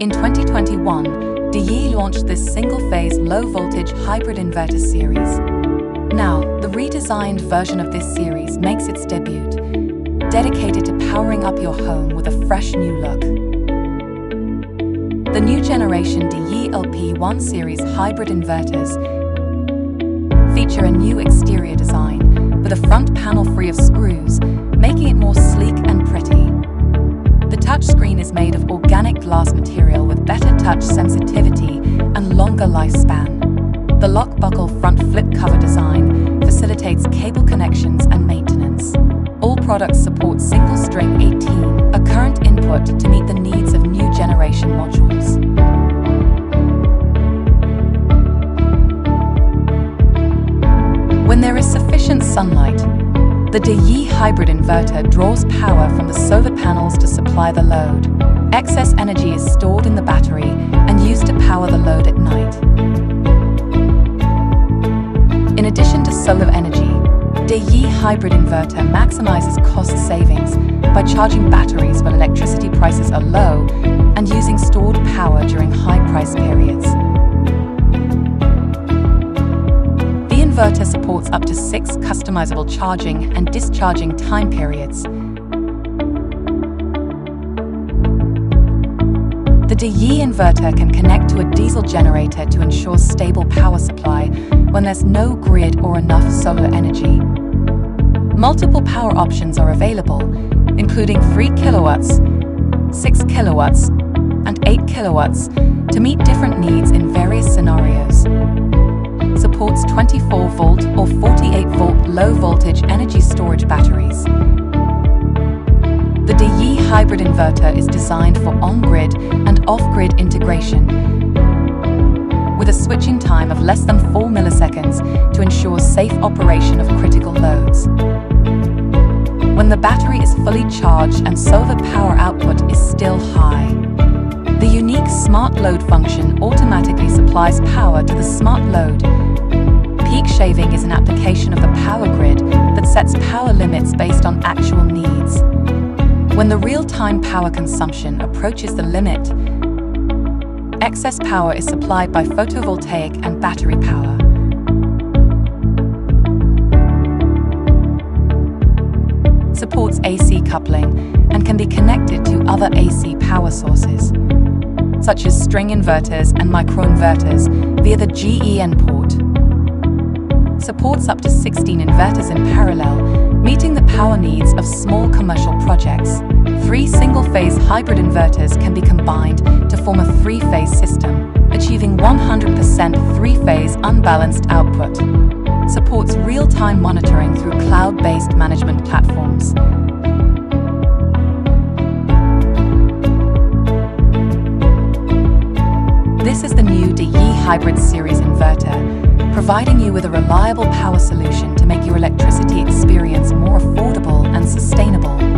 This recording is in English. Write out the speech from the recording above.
In 2021, Deye launched this single-phase low-voltage hybrid inverter series. Now, the redesigned version of this series makes its debut, dedicated to powering up your home with a fresh new look. The new generation Deye LP1 series hybrid inverters feature a new exterior design with a front panel free of screws, making it more sleek and pretty. The touchscreen is made of organic glass material with better touch sensitivity and longer lifespan. The lock buckle front flip cover design facilitates cable connections and maintenance. All products support single string 18, a current input to meet the needs of new generation modules. When there is sufficient sunlight, the Deye hybrid inverter draws power from the solar panels to supply the load. Excess energy is stored in the battery and used to power the load at night. In addition to solar energy, Deye hybrid inverter maximizes cost savings by charging batteries when electricity prices are low and using stored power during high price periods. Inverter supports up to six customizable charging and discharging time periods. The Deye inverter can connect to a diesel generator to ensure stable power supply when there's no grid or enough solar energy. Multiple power options are available, including 3 kilowatts, 6 kilowatts, and 8 kilowatts to meet different needs in various scenarios supports 24 volt or 48 volt low voltage energy storage batteries. The Deye hybrid inverter is designed for on-grid and off-grid integration with a switching time of less than 4 milliseconds to ensure safe operation of critical loads. When the battery is fully charged and solar power output is still high, the unique Smart Load function automatically supplies power to the smart load Peak shaving is an application of the power grid that sets power limits based on actual needs. When the real-time power consumption approaches the limit, excess power is supplied by photovoltaic and battery power. Supports AC coupling and can be connected to other AC power sources, such as string inverters and microinverters via the GEN port supports up to 16 inverters in parallel, meeting the power needs of small commercial projects. Three single-phase hybrid inverters can be combined to form a three-phase system, achieving 100% three-phase unbalanced output. Supports real-time monitoring through cloud-based management platforms. This is the new Deye Hybrid Series inverter, providing you with a reliable power solution to make your electricity experience more affordable and sustainable.